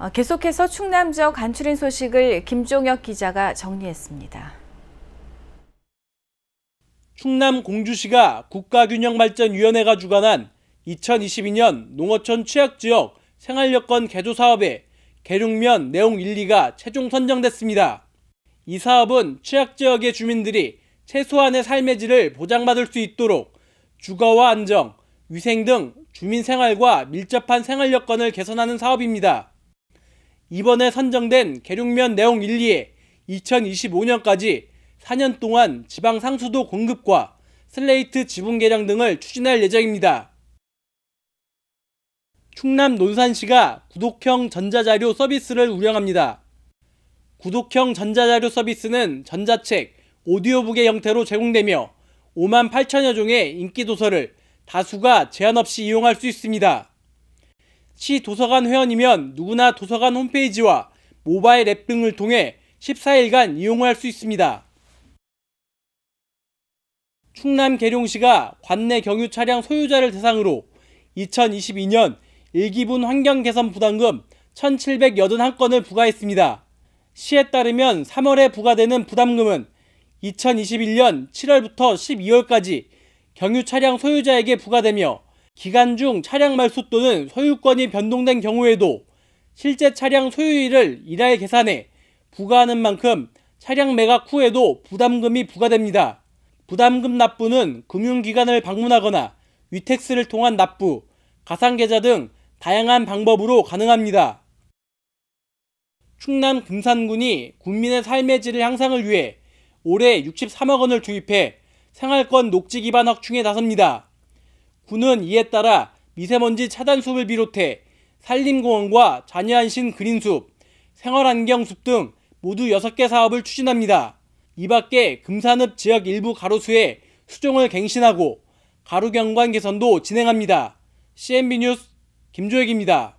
어, 계속해서 충남 지역 간추린 소식을 김종혁 기자가 정리했습니다. 충남 공주시가 국가균형발전위원회가 주관한 2022년 농어촌 취약지역 생활여건 개조 사업에 계룡면 내용 1, 2가 최종 선정됐습니다. 이 사업은 취약지역의 주민들이 최소한의 삶의 질을 보장받을 수 있도록 주거와 안정, 위생 등 주민 생활과 밀접한 생활 여건을 개선하는 사업입니다. 이번에 선정된 계룡면 내용 1, 2에 2025년까지 4년 동안 지방 상수도 공급과 슬레이트 지분 개량 등을 추진할 예정입니다. 충남 논산시가 구독형 전자자료 서비스를 운영합니다. 구독형 전자자료 서비스는 전자책, 오디오북의 형태로 제공되며 5만 8천여 종의 인기 도서를 다수가 제한 없이 이용할 수 있습니다. 시 도서관 회원이면 누구나 도서관 홈페이지와 모바일 앱 등을 통해 14일간 이용할 수 있습니다. 충남 계룡시가 관내 경유 차량 소유자를 대상으로 2022년 일기분 환경 개선 부담금 1,781건을 부과했습니다. 시에 따르면 3월에 부과되는 부담금은 2021년 7월부터 12월까지 경유 차량 소유자에게 부과되며 기간 중 차량 말소 또는 소유권이 변동된 경우에도 실제 차량 소유일을 일할 계산해 부과하는 만큼 차량 매각 후에도 부담금이 부과됩니다. 부담금 납부는 금융기관을 방문하거나 위택스를 통한 납부, 가상계좌 등 다양한 방법으로 가능합니다. 충남 금산군이 국민의 삶의 질을 향상을 위해 올해 63억 원을 투입해 생활권 녹지 기반 확충에 나섭니다. 군은 이에 따라 미세먼지 차단숲을 비롯해 산림공원과 자녀안심 그린숲, 생활환경숲 등 모두 6개 사업을 추진합니다. 이 밖에 금산읍 지역 일부 가로수에 수종을 갱신하고 가로 경관 개선도 진행합니다. CNB 뉴스 김조혁입니다.